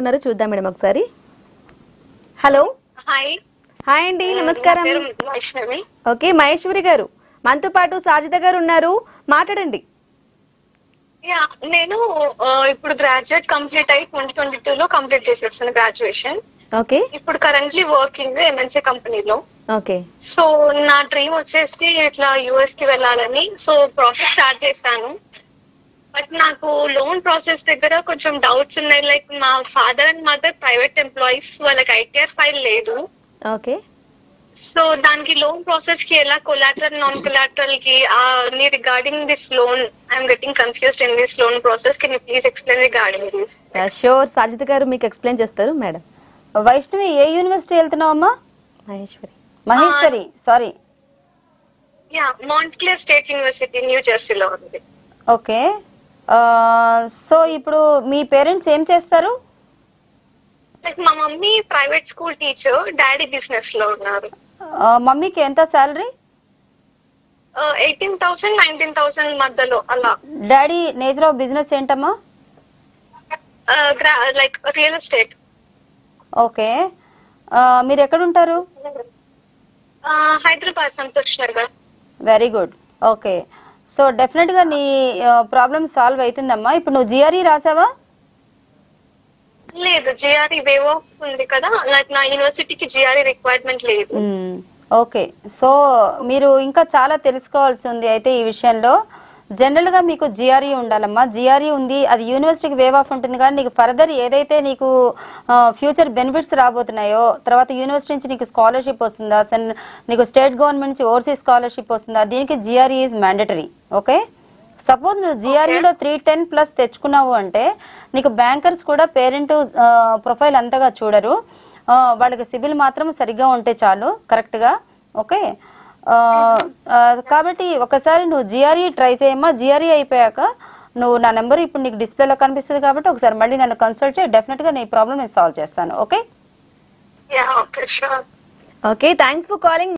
ఉన్నారు చూద్దాం మేడం ఒకసారి. హలో. హాయ్. హాయ్ అండి నమస్కారం. ఓకే మహేశ్వరి గారు. మనతో పాటు సాజిత గారు ఉన్నారు. మాట్లాడండి. యా నేను ఇప్పుడు గ్రాడ్యుయేట్ కంప్లీట్ అయ్యి ట్వంటీ ట్వంటీ టూ లో కంప్లీట్ చేసేస్తాను గ్రాడ్యుయేషన్. ఓకే. ఇప్పుడు కరెంట్లీ వర్కింగ్ ఎంఎన్సీ కంపెనీలో. ఓకే. సో నా డ్రీమ్ వచ్చేసి ఇట్లా యుఎస్కి వెళ్ళాలని. సో ప్రాసెస్ స్టార్ట్ చేశాను. బట్ నాకు లోన్ ప్రాసెస్ దగ్గర కొంచెం డౌట్స్ ఉన్నాయి. లైక్ మా father and mother private employees వాళ్ళకి ఐటీఆర్ ఫైల్ లేదు. ఓకే సో దానికి లోన్ ప్రాసెస్కి ఎలా కొలాటరల్ నాన్ కొలాటరల్కి నీ regarding this loan I'm getting confused in this loan process can you please explain regarding this sure Sajitha garu మీకు explain చేస్తారు madam Vaishnavi ఏ university వెళ్తున్నావు అమ్మా? Maheshwari Maheshwari sorry yeah Montclair State University New జెర్సీలో ఉంది. Okay so ఇప్పుడు మీ parents ఏం చేస్తారు? మా mummy private school teacher daddy బిజినెస్లో ఉన్నారు. మమ్మీకి ఎంత salary? Eighteen thousand nineteen thousand మధ్యలో అలా. డాడీ నేచర్ ఆఫ్ బిజినెస్ ఏంటమ్మా? Like real estate. ఓకే. మీరు ఎక్కడ ఉంటారు Hyderabad Santosh Nagar. Very good. Okay. So డెఫినెట్గా నీ ప్రాబ్లమ్ సాల్వ్ అవుతుందమ్మా. ఇప్పుడు నువ్వు జిఆర్ఈ రాసావా? లేదు జిఆర్ఈ వేవ్ ఆఫ్ ఉంది కదా. లైక్ నా యూనివర్సిటీకి జిఆర్ఈ రిక్వైర్మెంట్ లేదు. ఓకే సో మీరు ఇంకా చాలా తెలుసుకోవాల్సి ఉంది అయితే ఈ విషయంలో. జనరల్గా మీకు జిఆర్ఈ ఉండాలమ్మా. జిఆర్ఈ ఉంది అది యూనివర్సిటీకి వేవ్ ఆఫ్ ఉంటుంది కానీ నీకు ఫర్దర్ ఏదైతే నీకు ఫ్యూచర్ బెనిఫిట్స్ రాబోతున్నాయో తర్వాత యూనివర్సిటీ నుంచి నీకు స్కాలర్షిప్ వస్తుందా సెన్ నీకు స్టేట్ గవర్నమెంట్ నుంచి ఓవర్సీస్ స్కాలర్షిప్ వస్తుందా దీనికి GRE is mandatory okay suppose నువ్వు జిఆర్ఈలో త్రీ టెన్ ప్లస్ తెచ్చుకున్నావు అంటే నీకు బ్యాంకర్స్ కూడా పేరెంట్ ప్రొఫైల్ అంతగా చూడరు. వాళ్ళకి సిబిల్ మాత్రం సరిగ్గా ఉంటే చాలు కరెక్ట్గా ఓకే కాబట్టి ఒకసారి నువ్వు జిఆర్ఈ ట్రై చేయమ్మా. జిఆర్ఈ అయిపోయాక నువ్వు నా నెంబర్ ఇప్పుడు నీకు డిస్ప్లేలో కనిపిస్తుంది కాబట్టి ఒకసారి మళ్ళీ నన్ను కన్సల్ట్ చేయి. డెఫినెట్గా నీ ప్రాబ్లమ్ నేను సాల్వ్ చేస్తాను. Okay yeah okay sure okay thanks for calling